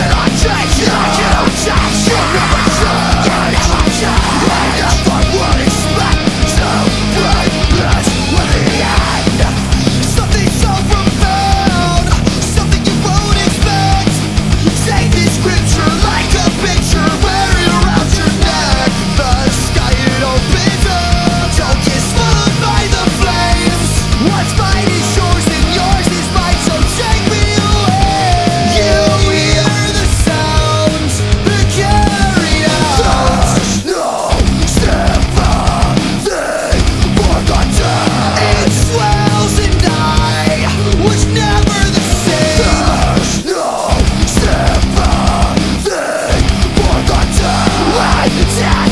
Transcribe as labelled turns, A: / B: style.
A: can I take? Yeah!